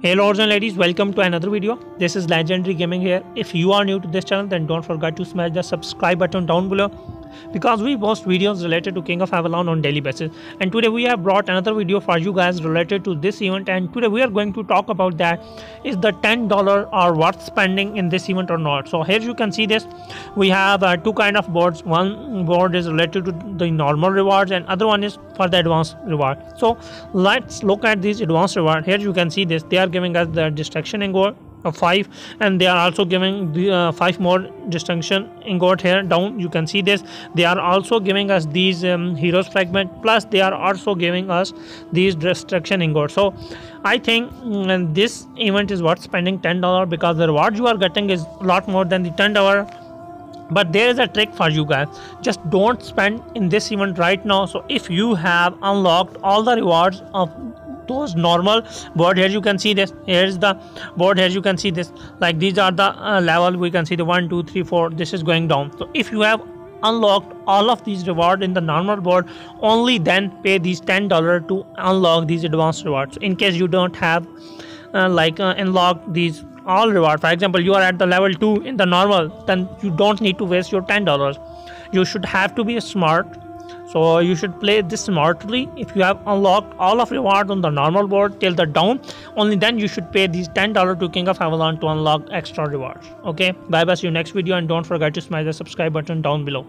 Hey lords and ladies, welcome to another video. This is Legendary Gaming here. If you are new to this channel, then don't forget to smash the subscribe button down below because we post videos related to King of Avalon on daily basis. And today we have brought another video for you guys related to this event. And today we are going to talk about that is the $10 are worth spending in this event or not. So here you can see this. We have uh, two kind of boards. One board is related to the normal rewards and other one is for the advanced reward. So let's look at these advanced reward. Here you can see this. They are giving us the destruction ingot of 5 and they are also giving the, uh, 5 more destruction. Ingot here down you can see this. They are also giving us these um, heroes fragment plus they are also giving us these destruction ingot so i think mm, this event is worth spending $10 because the reward you are getting is a lot more than the $10 but there is a trick for you guys. Just don't spend in this event right now. So if you have unlocked all the rewards of those normal board here you can see this here is the board here you can see this. Like these are the uh, level we can see the one two three four this is going down. So if you have unlocked all of these reward in the normal board only then pay these ten dollar to unlock these advanced rewards. In case you don't have uh, like uh, unlock these all reward for example you are at the level 2 in the normal then you don't need to waste your ten dollars. You should have to be smart so you should play this smartly. If you have unlocked all of rewards on the normal board till the down only then you should pay these $10 to king of avalon to unlock extra rewards. Okay? Bye bye see you next video and don't forget to smash the subscribe button down below